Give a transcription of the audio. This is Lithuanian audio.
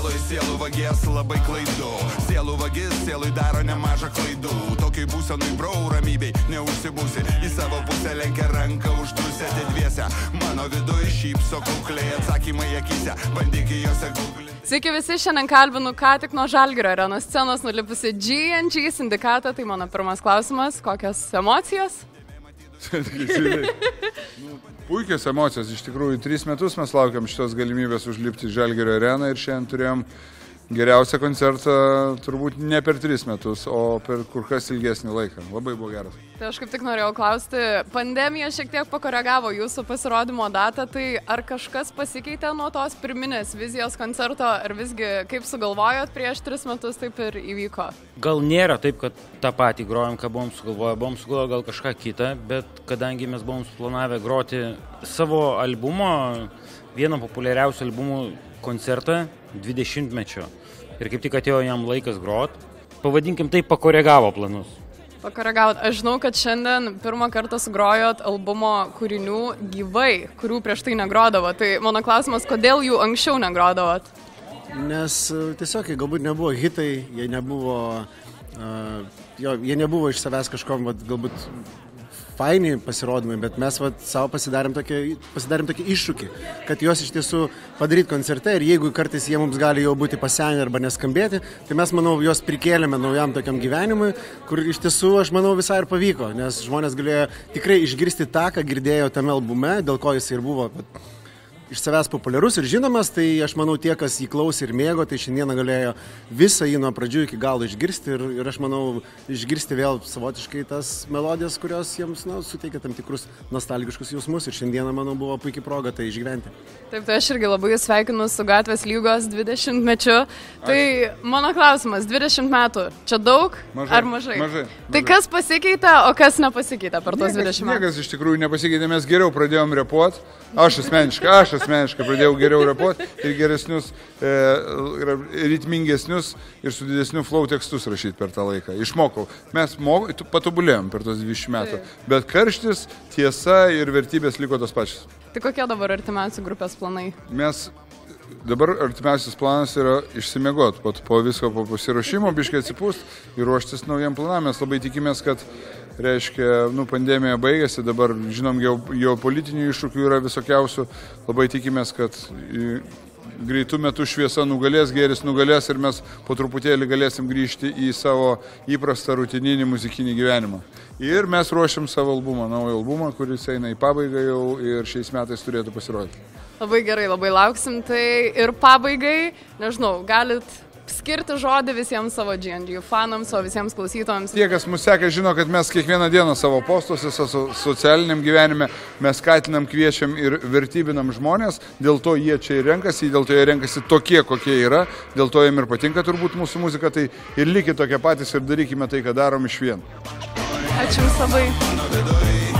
Sielui sielų vagės labai klaidų. Sielų vagis sielui daro nemažą klaidų. Tokiai būsenui brau ramybei neužsibūsi. Į savo pusę lenkia ranką uždusę dviese. Mano viduje šypso kukliai atsakymai akise. Bandyk į juose googlinti. Sveiki visi, šiandien kalbinu ką tik nuo Žalgirio arenos scenos nulipusi G&G sindikatą. Tai mano pirmas klausimas, kokios emocijos? Nu, puikios emocijos, iš tikrųjų, tris metus mes laukiam šitos galimybės užlipti Žalgerio areną ir šiandien turėjom geriausią koncertą turbūt ne per tris metus, o per kur kas ilgesnį laiką. Labai buvo geras. Tai aš kaip tik norėjau klausti, pandemija šiek tiek pakoregavo jūsų pasirodymo datą, tai ar kažkas pasikeitė nuo tos pirminės vizijos koncerto, ar visgi kaip sugalvojot prieš tris metus taip ir įvyko? Gal nėra taip, kad tą patį grojom, ką buvom sugalvoję, buvom sugalvoję gal kažką kitą, bet kadangi mes buvom suplanavę groti savo albumo, vieną populiariausių albumų koncertą 20-mečio ir kaip tik atėjo jam laikas grot, pavadinkim tai pakoregavo planus. Pakoregavot. Aš žinau, kad šiandien pirmą kartą sugrojot albumo kūrinių gyvai, kurių prieš tai negrodavo. Tai mano klausimas, kodėl jų anksčiau negrodavot? Nes e, tiesiog jie galbūt nebuvo hitai, jie nebuvo, uh, jo, jie nebuvo iš savęs kažkom, vat, galbūt faini pasirodymai, bet mes vat, savo pasidarėm tokį, pasidarėm tokį iššūkį, kad juos iš tiesų padaryti koncerte ir jeigu kartais jie mums gali jau būti pasenę arba neskambėti, tai mes, manau, juos prikėlėme naujam tokiam gyvenimui, kur iš tiesų, aš manau, visai ir pavyko, nes žmonės galėjo tikrai išgirsti tą, ką girdėjo tame albume, dėl ko jis ir buvo. Bet iš savęs populiarus ir žinomas, tai aš manau tie, kas jį klausė ir mėgo, tai šiandieną galėjo visą jį nuo pradžių iki galo išgirsti ir, ir aš manau išgirsti vėl savotiškai tas melodijas, kurios jiems na, suteikia tam tikrus nostalgiškus jausmus ir šiandieną, manau, buvo puikiai proga tai išgyventi. Taip, tai aš irgi labai sveikinu su gatvės lygos 20 mečiu. Tai mano klausimas, 20 metų, čia daug Mažai, ar mažai? mažai, Tai mažai. kas pasikeitė, o kas nepasikeitė per tos Niekas, 20 metų? niekas iš tikrųjų nepasikeitė, mes geriau pradėjom repuoti, aš asmeniškai, aš asmeniškai pradėjau geriau repuoti ir geresnius, e, ritmingesnius ir su didesniu flow tekstus rašyti per tą laiką. Išmokau. Mes mok, patobulėjom per tos 20 metų, bet karštis, tiesa ir vertybės liko tos pačios. Tai kokie dabar artimiausi grupės planai? Mes dabar artimiausias planas yra išsimiegot, po, po visko, po pasirašymo, biškai atsipūst ir ruoštis naujam planam. Mes labai tikimės, kad, reiškia, nu, pandemija baigėsi, dabar, žinom, jau, jau politinių iššūkių yra visokiausių, labai tikimės, kad greitų metų šviesa nugalės, gėris nugalės ir mes po truputėlį galėsim grįžti į savo įprastą rutininį muzikinį gyvenimą. Ir mes ruošiam savo albumą, naują albumą, kuris eina į pabaigą jau ir šiais metais turėtų pasirodyti. Labai gerai, labai lauksim. Tai ir pabaigai, nežinau, galit skirti žodį visiems savo GNG fanams, o visiems klausytojams. Tie, kas mus seka, žino, kad mes kiekvieną dieną savo postuose, so, socialiniam gyvenime, mes skatinam, kviečiam ir vertybinam žmonės, dėl to jie čia ir renkasi, dėl to jie renkasi tokie, kokie yra, dėl to jiem ir patinka turbūt mūsų muzika, tai ir likite tokie patys ir darykime tai, ką darom iš vien. Ačiū Jums labai.